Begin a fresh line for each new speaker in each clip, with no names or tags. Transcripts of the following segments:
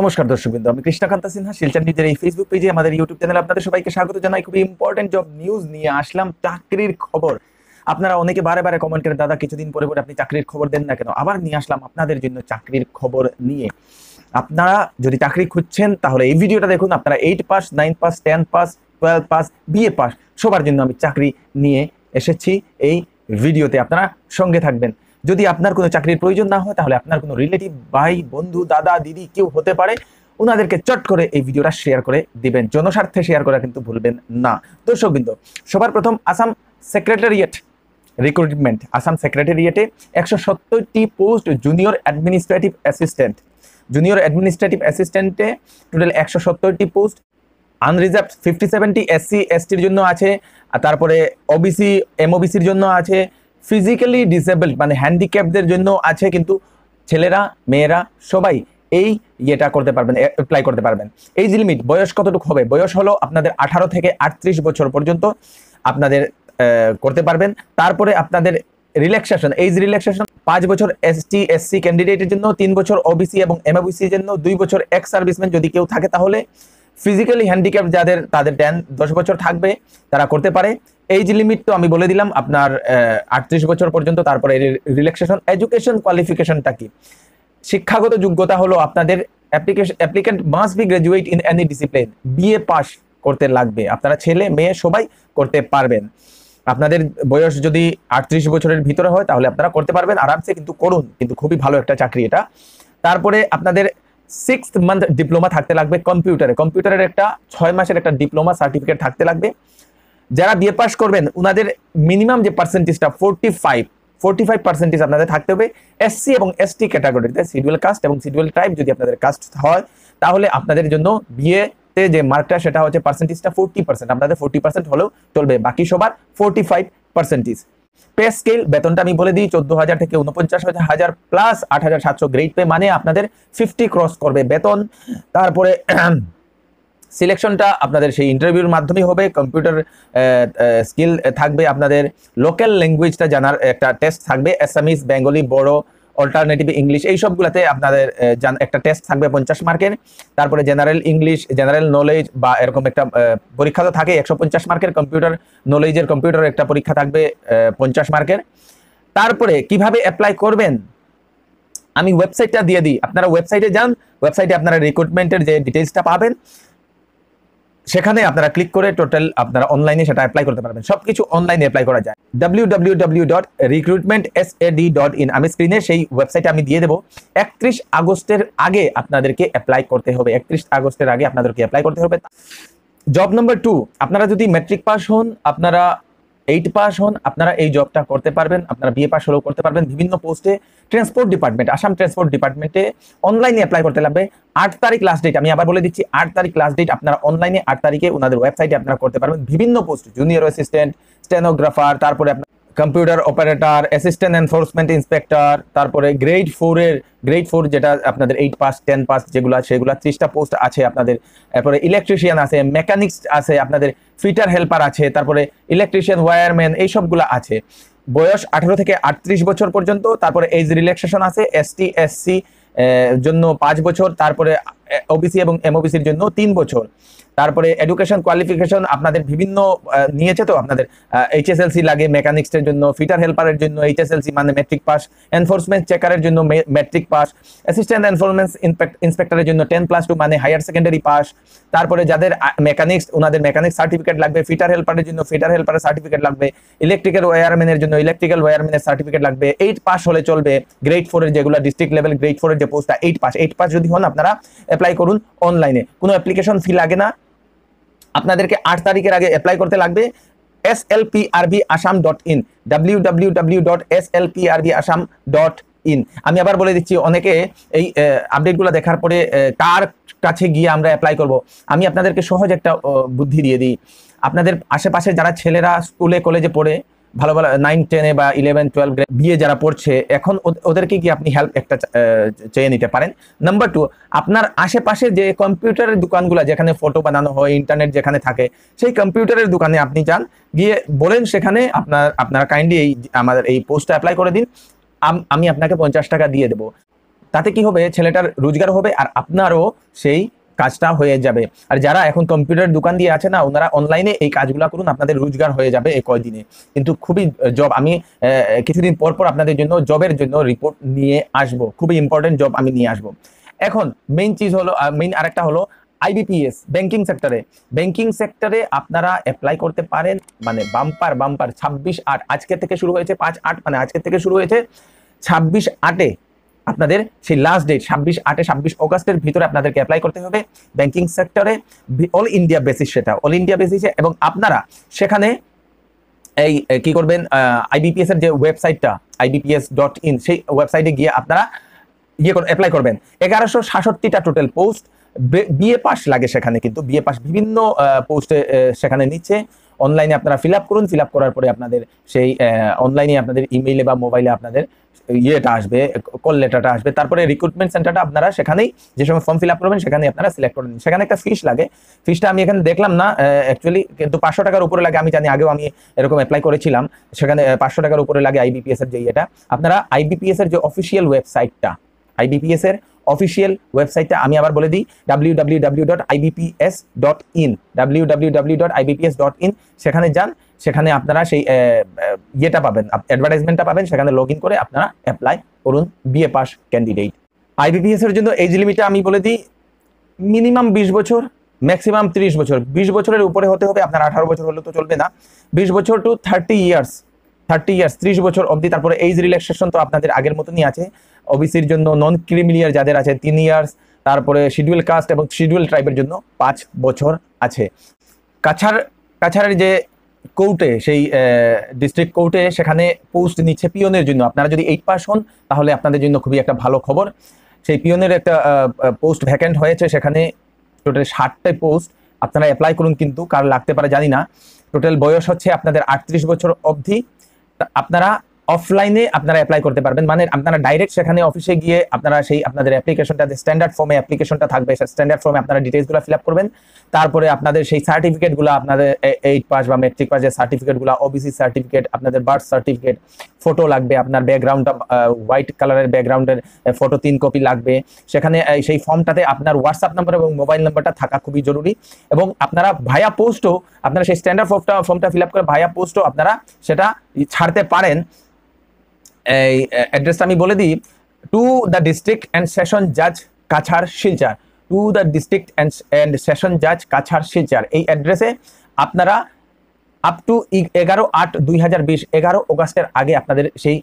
নমস্কার দর্শকবৃন্দ, আমি কৃষ্ণকান্ত সিনহা, শিলচর নিজের এই ফেসবুক পেজে আমাদের ইউটিউব চ্যানেলে আপনাদের সবাইকে স্বাগত জানাই। খুবই ইম্পর্টেন্ট জব নিউজ নিয়ে আসলাম, চাকরির খবর। আপনারা অনেকে বারে বারে কমেন্ট করে, দাদা, কিছুদিন পরে পরে আপনি চাকরির খবর দেন না কেন? আবার নিয়ে আসলাম আপনাদের জন্য চাকরির খবর নিয়ে। আপনারা যদি চাকরি খুঁজছেন, তাহলে এই ভিডিওটা দেখুন, আপনারা eight pass nine pass ten pass twelve pass BA pass সবার জন্য আমি চাকরি নিয়ে এসেছি এই ভিডিওতে আপনারা সঙ্গে থাকবেন। যদি আপনার কোনো চাকরির প্রয়োজন না হয়, তাহলে আপনার কোনো রিলেটিভ ভাই, বন্ধু, দাদা, দিদি কেউ হতে পারে। ওনাদেরকে চট করে এই ভিডিওটা শেয়ার করে দিবেন। জনস্বার্থে শেয়ার করা কিন্তু ভুলবেন না। দর্শকবৃন্দ, সবার প্রথম আসাম সেক্রেটারিয়েট রিক্রুটমেন্ট আসাম সেক্রেটারিয়েটে একশো সত্তরটি post junior administrative assistant junior administrative অ্যাসিস্ট্যান্টে total একশো সত্তরটি post unreserved fifty seventy SC এসটির জন্য আছে তারপরে ওবিসি এমওবিসির জন্য আছে ফিজিক্যালি ডিসেবলড মানে হ্যান্ডিক্যাপদের জন্য আছে কিন্তু ছেলেরা, মেয়েরা সবাই এই ইয়েটা করতে পারবেন অ্যাপ্লাই করতে পারবেন। এইজ লিমিট বয়স কতটুকু হবে? বয়স হলো আপনাদের আঠারো থেকে আটত্রিশ বছর পর্যন্ত আপনাদের করতে পারবেন। তারপরে আপনাদের রিল্যাক্সেশন এইজ রিল্যাক্সেশন পাঁচ বছর এসটি এসসি ক্যান্ডিডেটের জন্য, তিন বছর ওবিসি এবং এমওবিসির জন্য, দুই বছর এক্স সার্ভিসম্যান যদি কেউ থাকে তাহলে ফিজিক্যালি হ্যান্ডিক্যাপ যাদের, তাদের টেন দশ বছর থাকবে, তারা করতে পারে। এইজ লিমিট তো আমি বলে দিলাম, আপনার আটত্রিশ বছর পর্যন্ত, তারপরে রিল্যাক্সেশন এডুকেশন কোয়ালিফিকেশনটা কি? শিক্ষাগত যোগ্যতা হলো আপনাদের application applicant must be graduate in any discipline BA pass করতে লাগবে। আপনারা ছেলে, মেয়ে, সবাই করতে পারবেন। আপনাদের বয়স যদি আটত্রিশ বছরের ভিতরে হয়, তাহলে আপনারা করতে পারবেন, আরামসে কিন্তু করুন। কিন্তু খুবই ভালো একটা চাকরি এটা। তারপরে আপনাদের সিক্স মান্থ ডিপ্লোমা থাকতে লাগবে কম্পিউটারে কম্পিউটারের একটা ছয় মাসের একটা ডিপ্লোমা সার্টিফিকেট থাকতে লাগবে। যারা বিএ পাস করবেন ওনাদের মিনিমাম যে পার্সেন্টেজটা forty five forty five percentage আপনাদের থাকতে হবে। এসসি এবং এসটি ক্যাটাগরিতে শিডিউল কাস্ট এবং শিডিউল ট্রাইব যদি আপনাদের কাস্ট হয়, তাহলে আপনাদের জন্য বিএতে যে মার্কটা সেটা হচ্ছে পার্সেন্টেজটা ফোরটি পার্সেন্ট আপনাদের ফোরটি পার্সেন্ট হলেও চলবে। বাকি সবার forty five percentage pay scale, বেতনটা আমি বলে দিই চোদ্দ হাজার থেকে উনপঞ্চাশ হাজার প্লাস আট হাজার সাতশো গ্রেড পে মানে আপনাদের ফিফটি ক্রস করবে বেতন। তারপরে সিলেকশনটা আপনাদের সেই ইন্টারভিউর মাধ্যমেই হবে। কম্পিউটার স্কিল থাকবে আপনাদের। লোকাল ল্যাঙ্গুয়েজটা জানার একটা টেস্ট থাকবে। Assamese Bengali Bodo alternative English এই সবগুলোতে আপনাদের একটা টেস্ট থাকবে পঞ্চাশ মার্কের। তারপরে জেনারেল ইংলিশ জেনারেল নলেজ বা এরকম একটা পরীক্ষা তো থাকে একশো পঞ্চাশ মার্কের কম্পিউটার নলেজের কম্পিউটার একটা পরীক্ষা থাকবে পঞ্চাশ মার্কের। তারপরে কীভাবে অ্যাপ্লাই করবেন? আমি ওয়েবসাইটটা দিয়ে দিই। আপনারা ওয়েবসাইটে যান ওয়েবসাইটে আপনারা রিক্রুটমেন্টের যে ডিটেলসটা পাবেন সেখানে আপনারা ক্লিক করে টোটাল আপনারা অনলাইনে সেটা অ্যাপ্লাই করতে পারবেন। সব কিছু অনলাইনে অ্যাপ্লাই করা যায়। W W dot recruitment S dot in আমি স্ক্রিনে সেই ওয়েবসাইটে আমি দিয়ে দেবো। একত্রিশ আগস্টের আগে আপনাদেরকে অ্যাপ্লাই করতে হবে। একত্রিশ আগস্টের আগে আপনাদেরকে অ্যাপ্লাই করতে হবে। জব নম্বর টু আপনারা যদি মেট্রিক পাস হন, আপনারা এইট পাস হন, আপনারা এই জবটা করতে পারবেন, আপনারা বিএ পাস হলেও করতে পারবেন, বিভিন্ন পোস্টে ট্রান্সপোর্ট ডিপার্টমেন্ট আসাম ট্রান্সপোর্ট ডিপার্টমেন্টে অনলাইনে অ্যাপ্লাই করতে লাগবে। আট তারিখ লাস্ট ডেট আমি আবার বলে দিচ্ছি, আট তারিখ লাস্ট ডেট আপনারা অনলাইনে আট তারিখে ওনাদের ওয়েবসাইটে আপনারা করতে পারবেন, বিভিন্ন পোস্ট জুনিয়র অ্যাসিস্ট্যান্ট স্টেনোগ্রাফার তারপরে আপনার computer operator assistant enforcement inspector তারপরে গ্রেড ফোরের গ্রেড ফোর যেটা আপনাদের এইট পাস টেন পাস যেগুলো, সেগুলো ত্রিশটা পোস্ট আছে আপনাদের। তারপরে ইলেকট্রিশিয়ান আছে মেকানিক্স আছে, আপনাদের ফিটার হেল্পার আছে, তারপরে ইলেকট্রিশিয়ান ওয়্যারম্যান এই সবগুলো আছে। বয়স আঠারো থেকে আটত্রিশ বছর পর্যন্ত, তারপরে এজ রিল্যাক্সেশন আছে এসটি এসসি জন্য পাঁচ বছর, তারপরে ওবিসি এবং এমওবিসির জন্য তিন বছর। তারপরে এডুকেশন কোয়ালিফিকেশন আপনাদের বিভিন্ন নিয়েছে তো আপনাদের এইচএসএলসি লাগে মেকানিক্সের জন্য ফিটার হেল্পারের জন্য এইচএসএলসি মানে মেট্রিক পাস এনফোর্সমেন্ট চেকারের জন্য মেট্রিক পাস অ্যাসিস্ট্যান্ট এনফোর্সমেন্ট ইন্সপেক্টরের জন্য টেন প্লাস টু মানে হায়ার সেকেন্ডারি পাস তারপরে যাদের মেকানিক্স ওনাদের মেকানিক্স সার্টিফিকেট লাগবে ফিটার হেল্পারের জন্য ফিটার হেল্পারের সার্টিফিকেট লাগবে ইলেকট্রিক্যাল ওয়্যারম্যানের জন্য ইলেকট্রিক্যাল ওয়্যারম্যানের সার্টিফিকেট লাগবে এইট পাস হলে চলবে গ্রেড ফোরের যেগুলো ডিস্ট্রিক্ট লেভেল গ্রেড ফোরের যে পোস্টটা এইট পাস এইট পাস যদি হন আপনারা অ্যাপ্লাই করুন অনলাইনে কোনো অ্যাপ্লিকেশন ফি লাগে না আপনাদেরকে আট তারিখের আগে অ্যাপ্লাই করতে লাগবে। S L P R B Assam dot in W dot S L P Assam dot in আমি আবার বলে দিচ্ছি, অনেকে এই আপডেটগুলো দেখার পরে কার কাছে গিয়ে আমরা অ্যাপ্লাই করব। আমি আপনাদেরকে সহজ একটা বুদ্ধি দিয়ে দিই। আপনাদের আশেপাশে যারা ছেলেরা স্কুলে কলেজে পড়ে ভালো ভালো নাইন টেনে বা ইলেভেন টুয়েলভ বিয়ে যারা পড়ছে, এখন ওদ- ওদেরকে কি আপনি হেল্প একটা চেয়ে নিতে পারেন? নাম্বার টু আপনার আশেপাশে যে কম্পিউটারের দোকানগুলো যেখানে ফটো বানানো হয় ইন্টারনেট যেখানে থাকে, সেই কম্পিউটারের দোকানে আপনি যান, গিয়ে বলেন সেখানে আপনার, আপনারা কাইন্ডলি এই আমাদের এই পোস্টটা অ্যাপ্লাই করে দিন। আমি আপনাকে পঞ্চাশ টাকা দিয়ে দেবো। তাতে কি হবে? ছেলেটার রোজগার হবে আর আপনারও সেই কাজটা হয়ে যাবে। আর যারা এখন কম্পিউটার দোকান দিয়ে আছে না, ওনারা অনলাইনে এই কাজগুলো করুন, আপনাদের রোজগার হয়ে যাবে এই কয়দিনে। কিন্তু খুবই জব আমি কিছুদিন পর পর আপনাদের জন্য জবের জন্য রিপোর্ট নিয়ে আসব। খুবই ইম্পর্টেন্ট জব আমি নিয়ে আসব। এখন মেইন চিজ হলো মেইন আরেকটা হলো আইবিপিএস ব্যাংকিং সেক্টরে ব্যাংকিং সেক্টরে আপনারা অ্যাপ্লাই করতে পারেন মানে বাম্পার বাম্পার ছাব্বিশ আট। আজকে থেকে শুরু হয়েছে পাঁচ আট মানে আজকে থেকে শুরু হয়েছে ছাব্বিশ আটে। আপনাদের সেই লাস্ট ডেট ছাব্বিশ আটে ছাব্বিশ অগস্টের ভিতরে আপনাদেরকে অ্যাপ্লাই করতে হবে ব্যাংকিং সেক্টরে অল ইন্ডিয়া বেসিস সেটা অল ইন্ডিয়া বেসিসে এবং আপনারা সেখানে এই কি করবেন আইবিপিএস এর যে ওয়েবসাইটটা আইবিপিএস ডট ইন সেই ওয়েবসাইটে গিয়ে আপনারা ইয়ে অ্যাপ্লাই করবেন। এগারোশো সাতষট্টিটা টোটাল পোস্ট বিএ পাস লাগে সেখানে কিন্তু বিএ পাস বিভিন্ন পোস্টে সেখানে নিচ্ছে। অনলাইনে আপনারা ফিল করুন ফিল করার পরে আপনাদের সেই অনলাইনে আপনাদের ইমেইলে বা মোবাইলে আপনাদের ইয়েটা আসবে কল লেটারটা আসবে। তারপরে রিক্রুটমেন্ট সেন্টারটা আপনারা সেখানেই যে সময় ফর্ম ফিল করবেন সেখানে আপনারা সিলেক্ট করে নিন। সেখানে একটা ফিস লাগে। ফিসটা আমি এখানে দেখলাম না অ্যাকচুয়ালি কিন্তু পাঁচশো টাকার উপরে লাগে, আমি জানি আগেও আমি এরকম অ্যাপ্লাই করেছিলাম। সেখানে পাঁচশো টাকার উপরে লাগে আইবিপিএস এর যে ইয়েটা। আপনারা আইবিপিএস এর যে অফিসিয়াল ওয়েবসাইটটা আইবিপিএস এর অফিসিয়াল ওয়েবসাইটটা আমি আবার বলে দিই W W dot IBPS dot in W dot dot in সেখানে যান, সেখানে আপনারা সেই ইয়েটা পাবেন অ্যাডভার্টাইজমেন্টটা পাবেন, সেখানে লগ করে আপনারা অ্যাপ্লাই করুন বিএ পাস ক্যান্ডিডেট আইবিপিএস এর জন্য এজ লিমিটটা আমি বলে দিই মিনিমাম বিশ বছর ম্যাক্সিমাম ত্রিশ বছর। বিশ বছরের উপরে হতে হবে, আপনার আঠারো বছর হলে তো চলবে না। বিশ বছর to thirty years thirty years ত্রিশ বছর অবধি। তারপরে এইজ রিল্যাক্সেশন তো আপনাদের আগের মতনই আছে। ওবিসির জন্য নন ক্রিমিলিয়ার যাদের আছে, তিন ইয়ার্স তারপরে শিডিউল কাস্ট এবং শিডিউল ট্রাইবের জন্য পাঁচ বছর আছে। কাছার কাছাড়ের যে কোর্টে সেই ডিস্ট্রিক্ট কোর্টে সেখানে পোস্ট নিচ্ছে পিয়নের জন্য। আপনারা যদি এইট পাস হন, তাহলে আপনাদের জন্য খুবই একটা ভালো খবর। সেই পিয়নের একটা পোস্ট ভ্যাকেন্ট হয়েছে সেখানে টোটাল ষাটটাই পোস্ট আপনারা অ্যাপ্লাই করুন কিন্তু, কার লাগতে পারে জানি না। টোটাল বয়স হচ্ছে আপনাদের আটত্রিশ বছর অবধি। আপনারা অফলাইনে আপনারা অ্যাপ্লাই করতে পারবেন। মানে আপনারা ডাইরেক্ট সেখানে অফিসে গিয়ে আপনারা সেই আপনাদের অ্যাপ্লিকেশনটা স্ট্যান্ডার্ড ফর্মে অ্যাপ্লিকেশনটা থাকবে স্ট্যান্ডার্ড ফর্মে আপনারা ডিটেলসগুলো ফিল আপ করবেন। তারপরে আপনাদের সেই সার্টিফিকেটগুলো আপনাদের এইট পাস বা মেট্রিক পাস যে সার্টিফিকেটগুলো ওবিসি সার্টিফিকেট আপনাদের বার্থ সার্টিফিকেট ফটো লাগবে, আপনার ব্যাকগ্রাউন্ডটা হোয়াইট কালারের ব্যাকগ্রাউন্ডের ফটো তিন কপি লাগবে। সেখানে সেই ফর্মটাতে আপনার হোয়াটসঅ্যাপ নাম্বার এবং মোবাইল নাম্বারটা থাকা খুবই জরুরি। এবং আপনারা ভায়া পোস্টও আপনারা সেই স্ট্যান্ডার্ড ফর্মটা ফর্মটা ফিল আপ করে ভায়া পোস্টও আপনারা সেটা ছাড়তে পারেন, এই অ্যাড্রেসটা আমি বলে দিই to the district and session জাজ Cachar Silchar. To the district and and session জাজ কাছার শিলচার। এই অ্যাড্রেসে আপনারা আপ টু এগারো আট দুই হাজার বিশ, এগারো অগাস্টের আগে আপনাদের সেই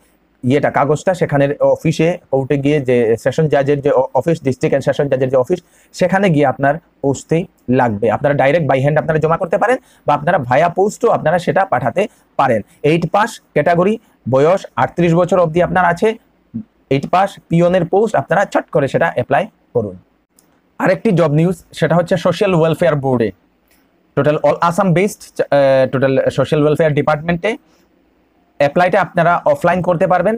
ইয়েটা, কাগজটা সেখানের অফিসে কোর্টে গিয়ে যে সেশন জাজের যে অফিস ডিস্ট্রিক্ট অ্যান্ড সেশন জাজের যে অফিস সেখানে গিয়ে আপনার পৌঁছতেই লাগবে। আপনারা ডাইরেক্ট বাই হ্যান্ড আপনারা জমা করতে পারেন বা আপনারা ভায়া পোস্টও আপনারা সেটা পাঠাতে পারেন। এইট পাস ক্যাটাগরি বয়স আটত্রিশ বছর অবধি আপনার আছে। এইট পাস পিওনের পোস্ট আপনারা চট করে সেটা অ্যাপ্লাই করুন। আরেকটি জব নিউজ সেটা হচ্ছে সোশ্যাল ওয়েলফেয়ার বোর্ডে total all Assam based total social welfare ডিপার্টমেন্টে অ্যাপ্লাইটা আপনারা অফলাইন করতে পারবেন।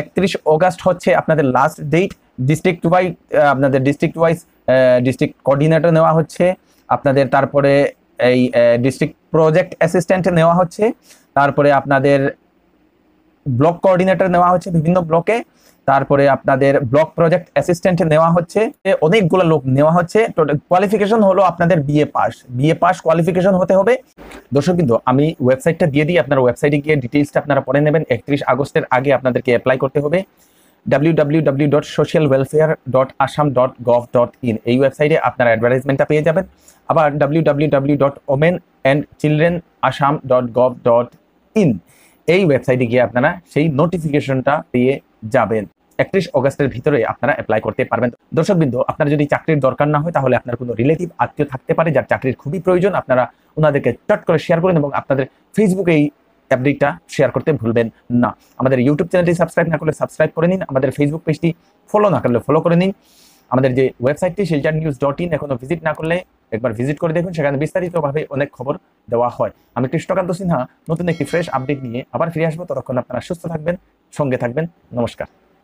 একত্রিশ অগাস্ট হচ্ছে আপনাদের লাস্ট ডেট ডিস্ট্রিক্ট ওয়াইজ আপনাদের ডিস্ট্রিক্ট ওয়াইজ ডিস্ট্রিক্ট কোঅর্ডিনেটর নেওয়া হচ্ছে। আপনাদের তারপরে এই ডিস্ট্রিক্ট প্রজেক্ট অ্যাসিস্ট্যান্ট নেওয়া হচ্ছে। তারপরে আপনাদের ব্লক কোঅর্ডিনেটর নেওয়া হচ্ছে বিভিন্ন ব্লকে তারপরে আপনাদের ব্লক প্রজেক্ট অ্যাসিস্ট্যান্ট নেওয়া হচ্ছে। অনেকগুলো লোক নেওয়া হচ্ছে। কোয়ালিফিকেশন হলো আপনাদের BA pass BA pass qualification হতে হবে। দর্শক কিন্তু, আমি ওয়েবসাইটটা দিয়ে দিই। আপনার ওয়েবসাইটে গিয়ে ডিটেলসটা আপনারা পড়ে নেবেন। একত্রিশ আগস্টের আগে আপনাদেরকে অ্যাপ্লাই করতে হবে। ইন এই ওয়েবসাইটে আপনারা অ্যাডভার্টাইজমেন্টটা পেয়ে যাবেন। আবার ডাব্লিউ এই ওয়েবসাইটে গিয়ে আপনারা সেই নোটিফিকেশনটা পেয়ে যাবেন। একত্রিশ অগস্টের ভিতরে আপনারা অ্যাপ্লাই করতে পারবেন। দর্শক বিন্দু, আপনার যদি চাকরির দরকার না হয়, তাহলে আপনার কোনো রিলেটিভ আত্মীয় থাকতে পারে যার চাকরির খুবই প্রয়োজন। আপনারা ওনাদেরকে চট করে শেয়ার করুন এবং আপনাদের ফেসবুকে এই আপডেটটা শেয়ার করতে ভুলবেন না। আমাদের ইউটিউব চ্যানেলটি সাবস্ক্রাইব না করলে সাবস্ক্রাইব করে নিন। আমাদের ফেসবুক পেজটি ফলো না করলে ফলো করে নিন। আমাদের যে ওয়েবসাইটটি শিলচার নিউজ ডট ইন এখনও ভিজিট না করলে একবার ভিজিট করে দেখুন, সেখানে বিস্তারিতভাবে অনেক খবর দেওয়া হয়। আমি কৃষ্ণকান্ত সিনহা, নতুন একটি ফ্রেশ আপডেট নিয়ে আবার ফিরে আসব। ততক্ষণ আপনারা সুস্থ থাকবেন, সঙ্গে থাকবেন। নমস্কার।